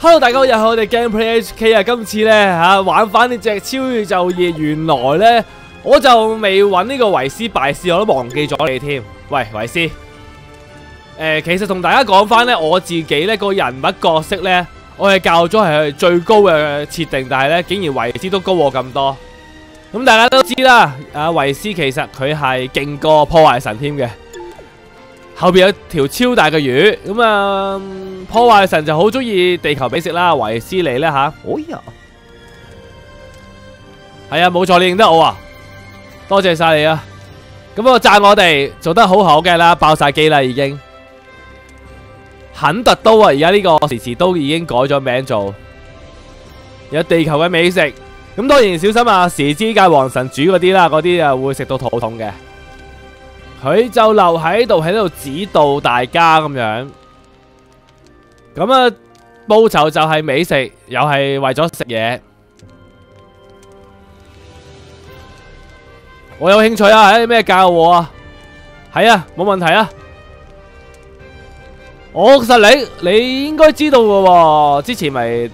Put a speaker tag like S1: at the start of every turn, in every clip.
S1: Hello，大家好，又係我哋 Gameplay HK 啊！今次咧吓玩翻呢隻超宇宙夜，原來咧我就未揾呢個維斯拜師，我都忘記咗你添。喂，維斯，誒，其實同大家講翻咧，我自己咧個人物角色咧，我係教咗係最高嘅設定，但係咧竟然維斯都高我咁多。咁大家都知啦，阿維斯其實佢係勁過破壞神添嘅。後面有條超大嘅魚，咁啊破壞神就好中意地球美食啦，維斯你咧吓，
S2: 哎呀，
S1: 係啊，冇錯，你認得我啊，多謝晒你啊，咁我讚我哋做得好好嘅啦，爆晒機啦已經，肯特都啊，而家呢個時時都已經改咗名做。有地球嘅美食，咁當然小心啊，時之界王神煮嗰啲啦，嗰啲啊會食到肚痛嘅。佢就留喺度喺度指導大家咁樣，咁啊報酬就係美食，又係為咗食嘢。我有興趣啊！喺，咩教我啊？係啊，冇問題啊！我實力你應該知道㗎喎，之前咪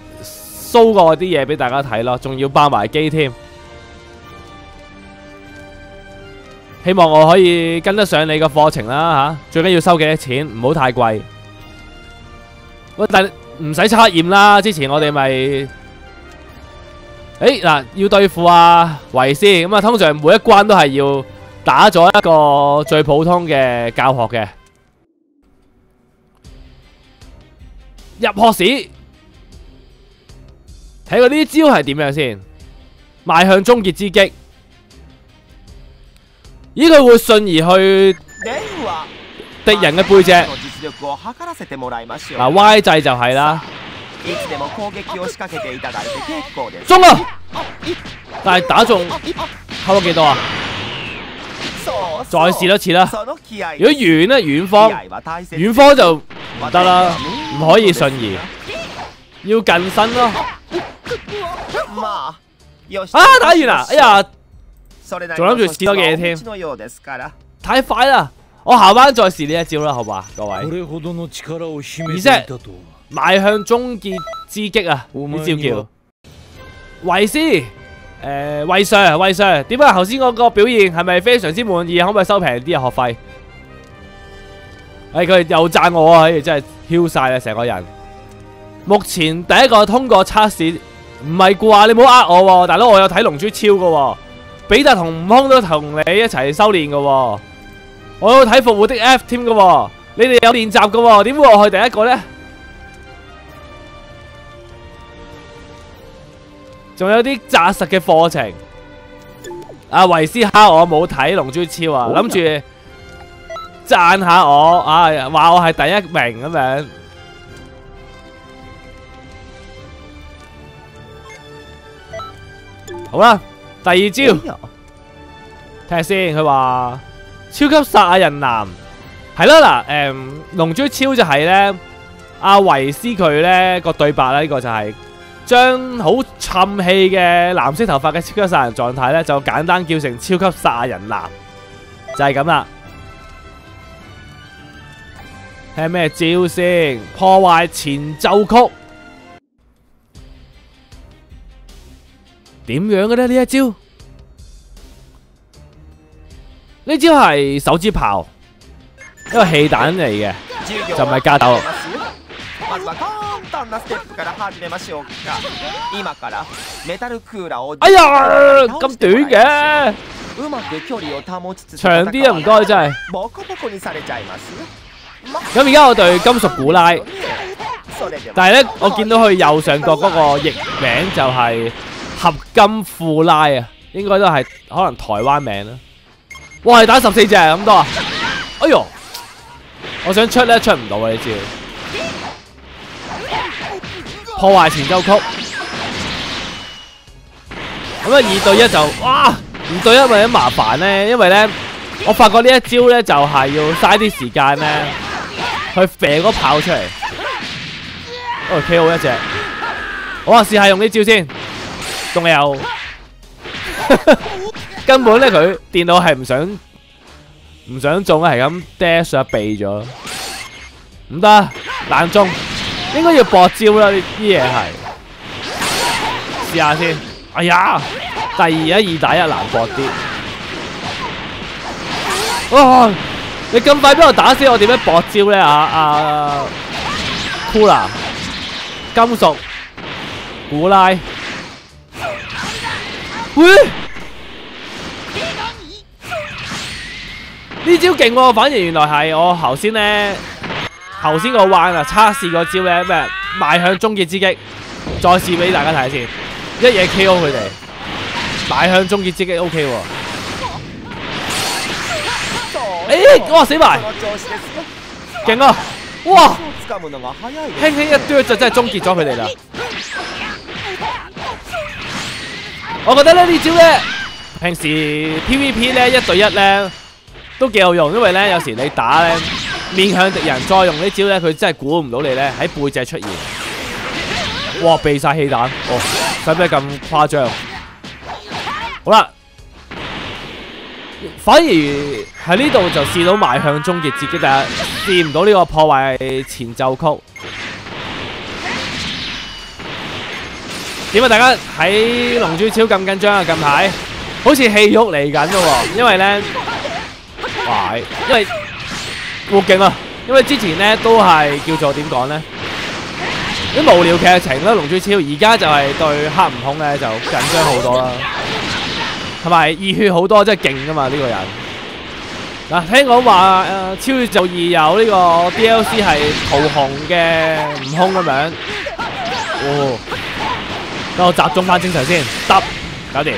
S1: show 过啲嘢俾大家睇咯，仲要爆埋機添。希望我可以跟得上你個課程啦吓，最緊要收幾多錢，唔好太貴。喂，但唔使測驗啦，之前我哋咪，誒嗱，要對付阿維斯，咁啊通常每一關都係要打咗一個最普通嘅教學嘅。入學時，睇佢呢招係點樣先，邁向終結之擊。咦，佢會瞬而去敵人嘅背脊。嗱，Y 掣就係啦。中啊！但係打中，扣咗幾多啊？再試多次啦。如果遠咧，遠方，遠方就唔得啦，唔可以瞬移，要近身咯。啊！打完啦！哎呀！仲諗住試多嘅嘢添，太快啦！我下班再試呢一招啦，好嘛，各位。而且邁向終結之擊啊！呢招叫維斯，誒，維 Sir，維 Sir，點解頭先嗰個表現係咪非常之滿意？可唔可以收平啲啊？學費？誒，佢又讚我啊！真係囂晒啦，成個人。目前第一個通過測試，唔係啩？你唔好呃我，大佬，我有睇龍珠超噶。比特同悟空都同你一齊修炼嘅，我有睇復活的 F 添嘅，你哋有練習嘅，點會我去第一個呢？仲有啲扎實嘅課程。阿維斯哈，我冇睇龍珠超啊，諗住讚下我啊，話我係第一名咁樣。好啦。第二招，睇下先。佢話超級撒亞人男係啦嗱，誒，龍珠超就係咧，阿維斯佢咧個對白咧呢個就係將好沉氣嘅藍色頭髮嘅超級撒亞人狀態咧，就簡單叫成超級撒亞人男，就係咁啦。睇下咩招先？破壞前奏曲。點樣嘅咧？呢一招，呢招係手指炮，一個氣彈嚟嘅，就唔係加斗。哎呀，咁短嘅，長啲啊！唔該，真係。咁而家我對金屬古拉，但係咧，我見到佢右上角嗰個譯名就係。合金富拉啊，應該都係可能台灣名啦。哇，系打十四隻咁多啊！哎喲，我想出咧出唔到啊！你知，破壞前奏曲。咁啊，二對一就哇，二對一咪咁麻煩咧，因為咧，我發覺呢一招咧就係要嘥啲時間咧去射嗰炮出嚟。哦，K.O. 一隻，我話試下用呢招先。仲有 根本咧佢電腦係唔想唔想中啊，係咁 dash 啊避咗，唔得难中，應該要搏招啦呢啲嘢係，試下先。哎呀，第二一二打一難搏啲。哇！你咁快俾我打死我，點樣搏招咧？啊啊，Kula 金屬古拉，呢招勁喎，反而原來係我頭先咧，頭先個彎啊，測試個招咧咩？迈向終結之擊，再試俾大家睇先，一嘢 KO 佢哋，迈向終結之擊 OK 喎。誒，哇死埋，勁啊！哇，輕輕一啄就真係終結咗佢哋啦。我覺得咧呢招咧，平時 PVP 咧一對一咧。都幾有用，因為咧有時你打咧面向敵人，再用呢招咧，佢真係估唔到你咧喺背脊出現。哇！避晒氣彈，哦，使唔使咁誇張？好啦，反而喺呢度就試到埋向终结自己，但係試唔到呢個破壞前奏曲。點啊！大家喺龍珠超咁緊張啊？近排好似戲肉嚟緊嘅喎，因為咧。因為好勁啊！因為之前咧都係叫做點講咧，啲無聊劇情啦，龍珠超而家就係對黑悟空咧就緊張好多啦，同埋熱血好多，真係勁噶嘛呢個人。嗱，聽講話誒，超宇宙二有呢個 DLC 系桃紅嘅悟空咁樣，哦，等我集中翻精神先，得，搞掂。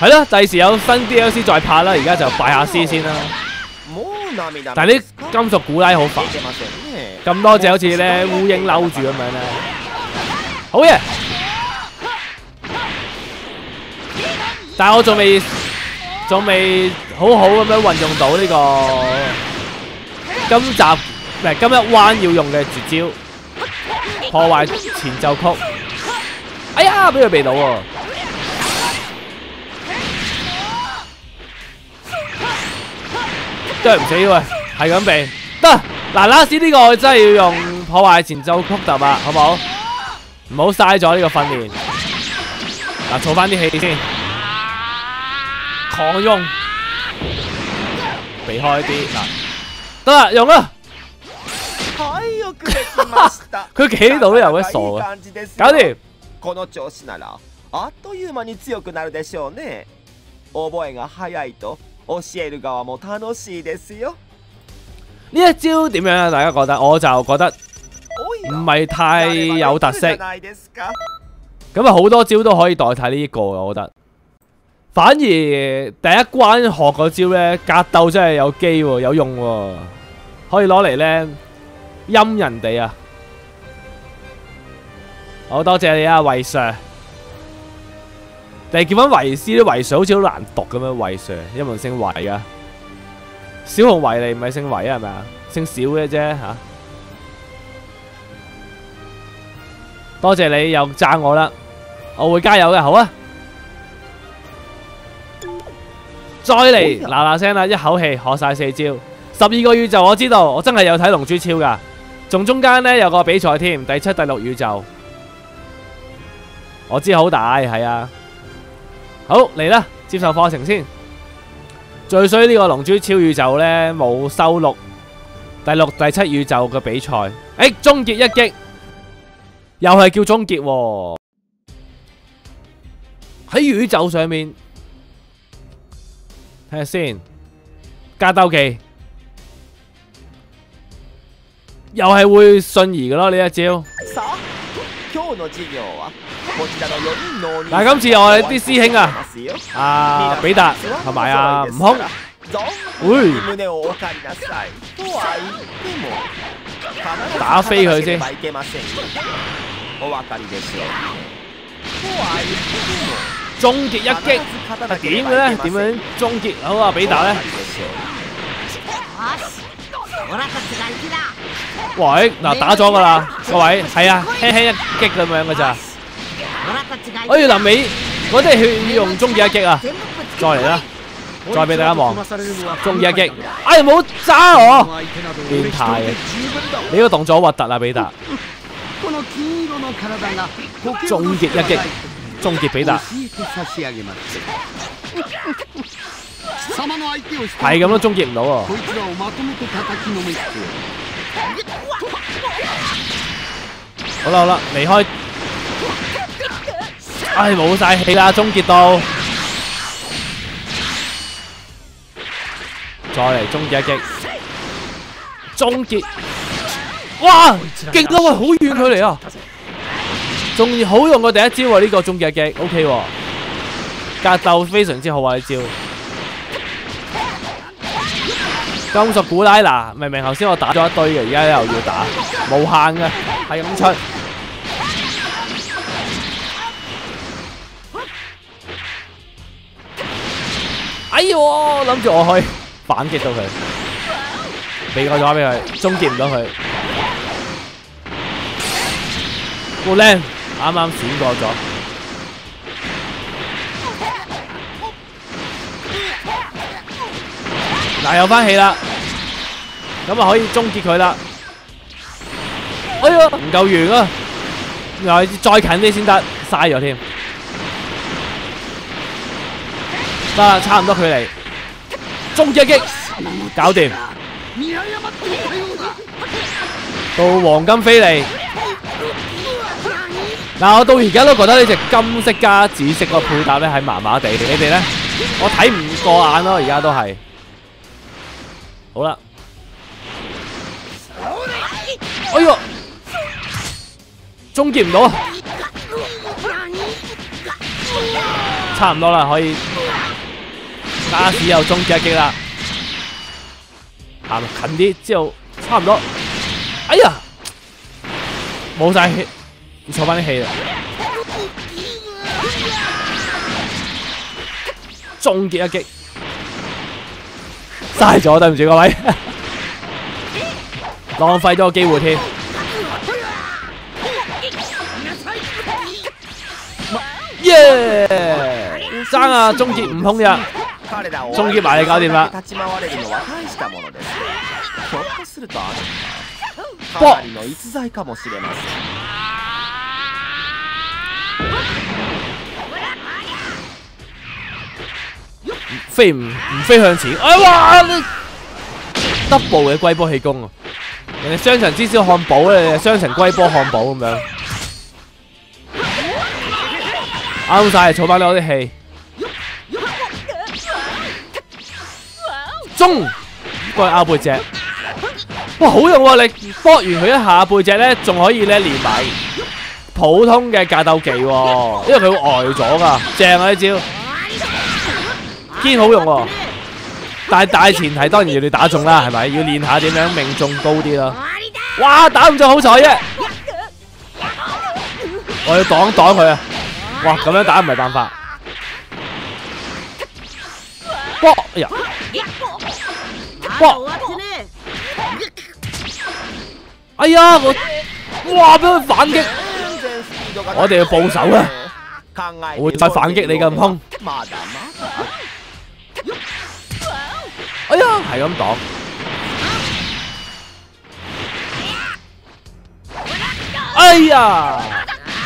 S1: 係咯，第時有新 DLC 再拍啦，而家就拜下師先啦。但係啲金屬古拉好煩，咁多隻好似咧烏蠅嬲住咁樣咧。好嘢！但係我仲未仲未好好咁樣運用到呢個今集唔係今一彎要用嘅絕招破壞前奏曲。哎呀，俾佢避到喎！真係唔死喂，係咁避得嗱拉斯呢個真係要用破壞前奏曲揼啊，好唔好？唔好嘥咗呢個訓練。嗱，儲翻啲氣先，狂用，避開啲嗱，得啦，用啦。佢企喺度都有鬼傻嘅，搞掂。この調子ならあっという間に強くなるでしょうね。覚えが早いと。教える側も楽しいですよ。呢一招點樣啊？大家覺得？我就覺得唔係太有特色。咁啊，好多招都可以代替呢一個嘅，我覺得。反而第一關學嗰招咧，格鬥真係有機喎，有用喎，可以攞嚟咧 陰人哋啊！好多謝你啊，衛 Sir。但係叫翻維斯啲維 Sir 好似好難讀咁樣，維 Sir 因為姓維噶，小熊維尼唔係姓維啊，係咪啊？姓小嘅啫吓。多謝你又讚我啦，我會加油嘅，好啊！再嚟嗱嗱聲啦，一口氣學晒四招，十二個月就我知道，我真係有睇龍珠超噶，仲中間呢有個比賽添，第七、第六宇宙，我知好大，係啊。好嚟啦，接受課程先。最衰呢個龍珠超宇宙呢，冇收錄第六、第七宇宙嘅比賽。誒，終結一擊，又係叫終結喎。喺宇宙上面睇下先，格鬥技又係會瞬移嘅咯呢一招。嗱，今次我哋啲師兄啊，阿比達同埋阿悟空，喂。打飛佢先。終結一擊。係點嘅咧？點樣？終結。好啊？比達咧？喂，嗱打咗噶啦，各位係啊，輕輕一擊咁樣噶咋？哎呀，臨尾我哋去用終結一擊啊！再嚟啦，再俾大家望終結一擊。哎，唔好揸我！變態嘅，你個動作好核突啊，比達！終結一擊，終結比達。係咁都終結唔到啊。好啦好啦，離開。唉，冇晒氣啦，終結到。再嚟終結一擊，終結。哇，劲到啊，好遠距離啊！仲好用過第一招啊，呢個終結一擊，OK。格鬥非常之好啊！呢招。金属古拉拿，明明頭先我打咗一堆嘅，而家又要打，無限嘅，係咁出。哎呦，諗住我可以反擊到佢，俾個咗俾佢，終結唔到佢。好靚，啱啱閃過咗。嗱，有翻氣啦，咁啊可以終結佢啦。哎呀，唔夠完啊，又再近啲先得，嘥咗添。得啦，差唔多距離，終結一擊，搞掂。到黃金飛利，嗱，我到而家都覺得呢隻金色加紫色個配搭咧係麻麻地，你哋咧，我睇唔過眼咯，而家都係。好啦，哎呦，終結唔到，差唔多啦，可以。加士又終結一擊啦，行近啲之後差唔多，哎呀，冇晒氣，要坐翻啲氣啦，終結一擊。嘥咗，對唔住各位，浪費咗個機會添。耶！爭啊，終結悟空呀，終結埋你搞掂啦。波！飞唔唔飞向前，哎哇！double 嘅龟波气功啊！人哋双层芝士汉堡咧，双层龟波汉堡咁样，啱晒，儲翻你我啲气。中，過去拗背脊，哇好用喎！你搏完佢一下背脊咧，仲可以咧连埋普通嘅格斗技，因为佢会呆咗噶，正啊呢招。堅好用喎，但係大前提當然要你打中啦，係咪？要練下點樣命中高啲啦。哇，打唔中好彩啫！我要擋擋佢啊！哇，咁樣打唔係辦法。哇！哎呀！哇！哎呀！我哇俾佢反擊，我哋要報仇啦！我會再反擊你嘅悟空。哎呀，係咁擋。哎呀，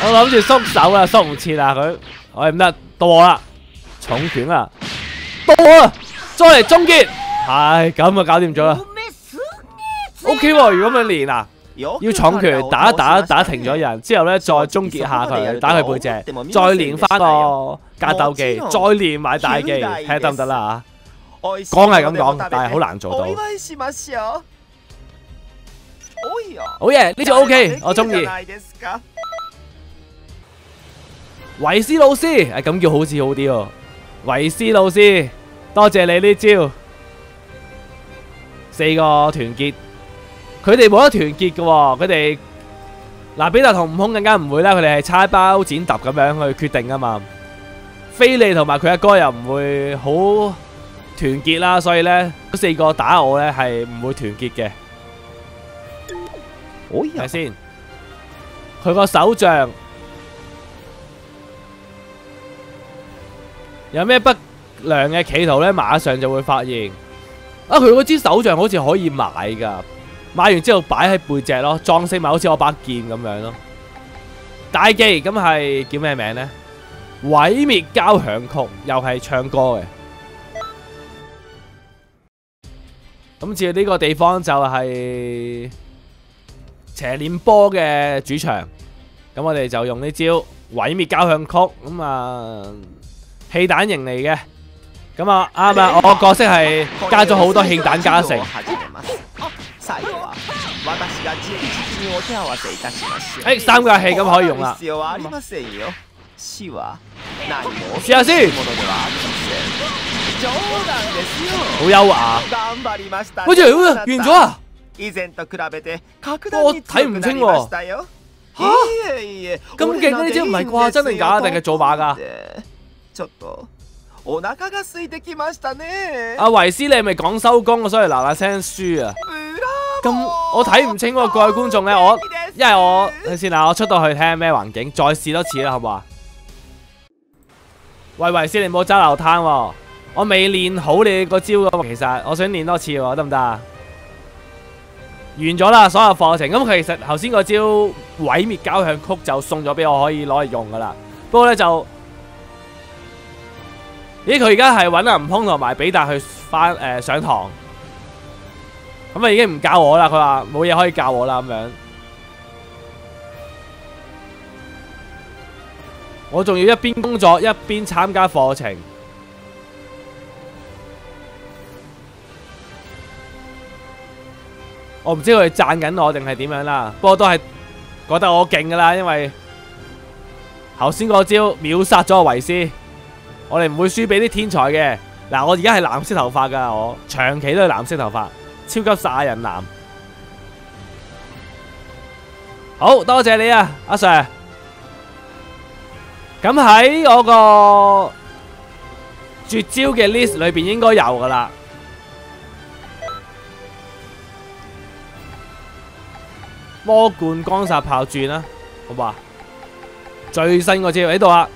S1: 我諗住縮手啦，縮唔切啊佢，我唔得，到我啦，重拳啊，到我啦，再嚟終結，係咁啊，搞掂咗啦。OK 喎，如果咁樣練啊，要重拳打一打打停咗人，之後咧再終結下佢，打佢背脊，再練翻個格鬥技，再練埋大技，睇下得唔得啦吓。講係咁講，但係好難做到。好嘢，呢招 OK，我中意。維斯老師，誒咁叫好似好啲喎。維斯老師，多謝你呢招。四個團結，佢哋冇得團結嘅，佢哋嗱比特同悟空更加唔會啦，佢哋係猜包剪揼咁樣去決定啊嘛。菲利同埋佢阿哥又唔會好。團結啦，所以咧嗰四個打我咧係唔會團結嘅。睇下先，佢個手杖有咩不良嘅企圖咧，馬上就會發現。啊，佢嗰支手杖好似可以買噶，買完之後擺喺背脊咯，裝飾埋好似我把劍咁樣咯。大忌咁係叫咩名呢？毀滅交響曲又係唱歌嘅。咁至於呢個地方就係邪念波嘅主場。咁我哋就用呢招毀滅交響曲，咁啊氣彈型嚟嘅。咁啊啱啊，我角色係加咗好多氣彈加成。誒，三個氣咁可以用啦。試下先。好優雅。好似完咗啊！我睇唔清喎。吓？咁勁呢招唔係啩？真定假？定係做馬噶？阿維斯，你係咪講收工？所以嗱嗱聲輸啊！咁我睇唔清喎，各位觀眾咧，我因為我睇先啦，我出到去睇下咩環境，再試多次啦，好唔好啊？喂，維斯，你唔好揸流灘喎！我未練好你個招噶，其實我想練多次喎，得唔得啊？完咗啦，所有課程咁，其實頭先個招毀滅交響曲就送咗俾我，可以攞嚟用噶啦。不過咧就，咦？佢而家係搵阿悟空同埋比達去翻誒上堂，咁啊已經唔教我啦。佢話冇嘢可以教我啦，咁樣。我仲要一邊工作一邊參加課程。我唔知佢讚緊我定係點樣啦，不過都係覺得我勁噶啦，因為頭先嗰招秒殺咗個維斯，我哋唔會輸俾啲天才嘅。嗱，我而家係藍色頭髮噶，我長期都係藍色頭髮，超級殺人藍。好多謝你啊，阿 Sir。咁喺我個絕招嘅 list 裏邊應該有噶啦。魔冠光殺炮轉啦，好吧？最新個招喺度啊！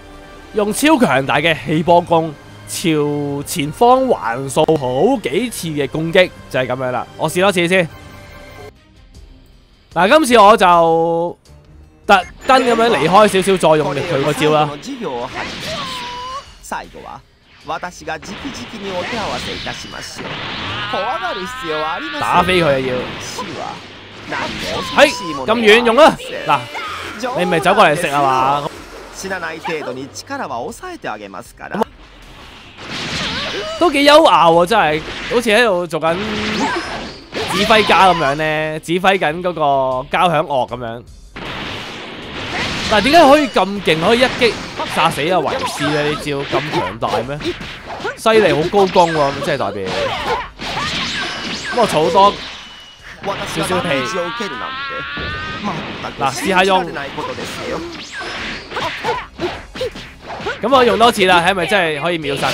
S1: 用超強大嘅氣波攻朝前方橫掃好幾次嘅攻擊，就係咁樣啦。我試多次先。嗱，今次我就特登咁樣離開少少，再用佢個招啦。打飛佢啊要！嘿，咁遠用啦！嗱，你咪走過嚟食啊嘛？都幾優雅喎，真係，好似喺度做緊指揮家咁樣咧，指揮緊嗰個交響樂咁樣。但係點解可以咁勁，可以一擊殺死阿維斯咧？呢招咁強大咩？犀利，好高光喎，即係代表。咁我儲多。少少气，嗱，試下用，咁我用多次啦，係咪真係可以秒殺佢？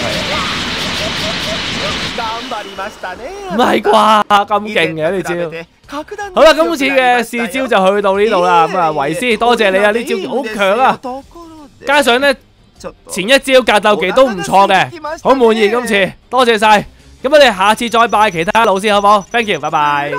S1: 唔係啩？咁勁嘅呢招，好啦，今次嘅试招就去到呢度啦。咁啊，維斯，多謝你啊，呢招好強啊！加上咧前一招格鬥技都唔錯嘅，好滿意今次，多謝晒。咁我哋下次再拜其他老師好唔好？Thank you，拜拜。